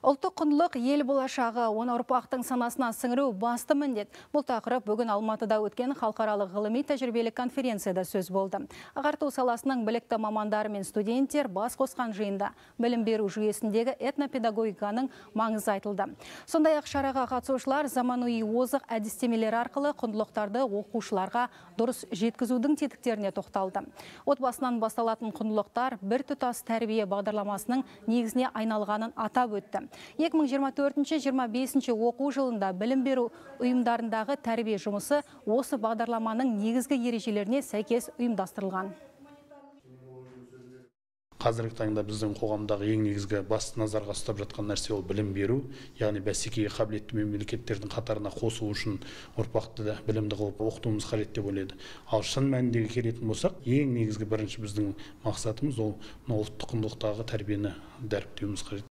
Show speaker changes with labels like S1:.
S1: Ұлттық құндылық ел болашағы, оны ұрпақтың санасына сіңіру басты міндет. Бұл тақырып бүгін Алматыда өткен халықаралық ғылыми тәжірибелік конференцияда сөз болды. Ағарту саласының білікті мамандары мен студенттер бас қосқан жиында білім беру жүйесіндегі этнопедагогиканың маңызы айтылды. Сондай-ақ шараға қатысушылар заманауи озық әдістемелер арқылы құндылықтарды оқушыларға дұрыс жеткізудің тетіктеріне тоқталды. Отбасынан басталатын құндылықтар бір тұтас тәрбие бағдарламасының негізіне айналғанын атап өтті. 2024-25 оқу жылында білім беру ұйымдарындағы тәрбие жұмысы осы бағдарламаның негізгі ережелеріне сәйкес ұйымдастырылған.
S2: қазіргі таңда біздің қоғамдағы ең негізгі басты назарға ұстап жатқан нәрсе ол білім беру яғни бәсекеге қабілетті мемлекеттердің қатарына қосу үшін ұрпақты да білімді қылып оқытуымыз қажет деп ойлайды ал шын мәніндегі келетін болсақ ең негізгі бірінші біздің мақсатымыз ол мына ұлттық құндылықтағы тәрбиені дәріптеуіміз қажет